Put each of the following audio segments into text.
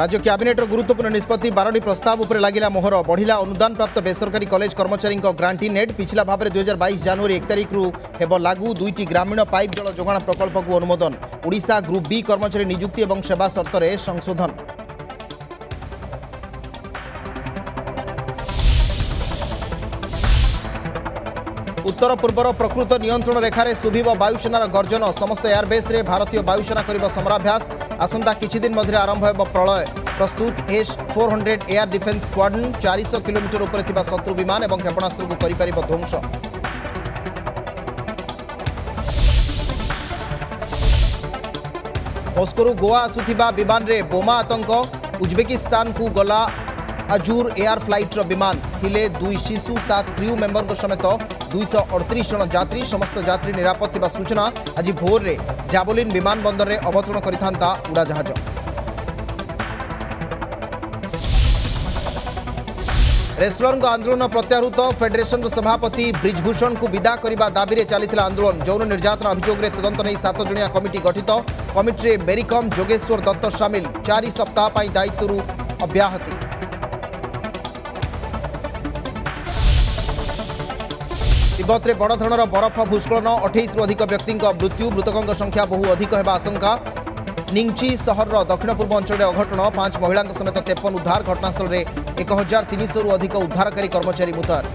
রাজ্য ক্যাবিনেটর গুরুত্বপূর্ণ নিষ্পতি বারোটি প্রস্তাব উপরে লাগিলা মোহর বঢ়িলা অনুদানপ্রাপ্ত বেসরকারি কলেজ কর্মচারী গ্রান্টি নেট পিছিলা ভাবে দুই হাজার বাইশ জানুয়ারি এক তারিখর হব লাগু দুইটি গ্রামীণ পাইপ জল যোগাণ প্রকল্পক অনুমোদন ওড়শা গ্রুপ বি কর্মচারী নিযুক্তি এবং সেবা সর্তরে সংশোধন উত্তর পূর্বর প্রকৃত নিয়ন্ত্রণ রেখার শুভিব বায়ুসেনার গর্জন সমস্ত এয়ারবেসে ভারতীয় বায়ুসেনা করব সমরাভ্যাস আসন্তা কিছুদিন মধ্যে আরম্ভ হব প্রলয় প্রস্তুত S four hundred air defence squadron চারিশ kilometre উপরে থাকা শত্রু বিমান এবং ক্ষেপণাস্ত্রক করেপার ধ্বংস মস্কোরু গোয়া আসুবা বিমানরে বোমা আতঙ্ক উজবেকিস্তানকু গলা আজুর এয়ার ফ্লাইটর বিমান দুই শিশু সাত ক্রিউ মেম্বর সমেত দুইশ ଅଡ଼ତିରିଶ ଜଣ ଯାତ୍ରୀ ସମସ୍ତ ଯାତ୍ରୀ ନିରାପଦ ଥିବା ସୂଚନା ଆଜି ଭୋରରେ ଜାବଲିନ୍ ବିମାନ ବନ୍ଦରରେ ଅବତରଣ କରିଥାନ୍ତା ଉଡ଼ାଜାହାଜ ରେସ୍ଲରଙ୍କ ଆନ୍ଦୋଳନ ପ୍ରତ୍ୟାହୃତ ଫେଡେରେସନର ସଭାପତି ବ୍ରିଜଭୂଷଣଙ୍କୁ ବିଦା କରିବା ଦାବିରେ ଚାଲିଥିଲା ଆନ୍ଦୋଳନ ଯୌନ ନିର୍ଯାତନା ଅଭିଯୋଗରେ ତଦନ୍ତ ନେଇ ସାତ ଜଣିଆ କମିଟି ଗଠିତ କମିଟିରେ ମେରିକମ୍ ଯୋଗେଶ୍ୱର ଦତ୍ତ ସାମିଲ ଚାରି ସପ୍ତାହ ପାଇଁ ଦାୟିତ୍ୱରୁ ଅବ୍ୟାହତି तिब्बत में बड़धरण बरफ भूस्खलन रु अधिक व्यक्ति मृत्यु मृतकों संख्या बहु अधिक होगा आशंका निंगची सहर दक्षिण पूर्व अंचल अघटन पांच महिला समेत तेपन उद्धार घटनास्थल में एक हजार तीन शु अधिक उद्धारकारी कर्मचारी मुतर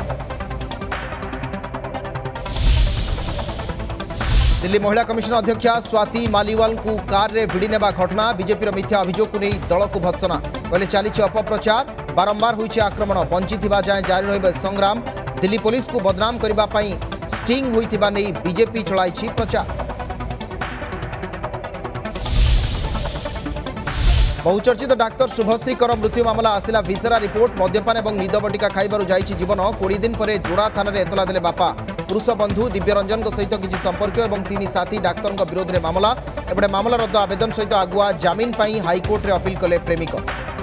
दिल्ली महिला कमिशन अध्यक्षा स्वाति मालीवाल को कारे भिड़ी नेवा घटना बीजेपी मिथ्या अभोग को नहीं दल को भत्सना कहे चली अपप्रचार बारंबार हो आक्रमण बंची जाए जारी रही संग्राम দিল্লি পুলিশকে বদনাম করা স্টিং হয়ে বিজেপি চলাইছি প্রচার বহুচর্চিত ডাক্তার শুভশ্রীকর মৃত্যু মামলা আসিলা ভিসেরা রিপোর্ট মদ্যপান এবং নিদ বটিকা খাইবার যাইছি জীবন কোড়ি দিন পরে যোড়া থানার এতলা দেলে বাপা পুরুষ বন্ধু দিব্যরঞ্জন সহিত কিছু সম্পর্ক এবং তিনি সাথী ডাক্তার বিরোধে মামলা এপটে মামলা রদ্দ আবেদন সহ আগুয়া জামিন হাইকোর্টে অপিল কলে প্রেমিক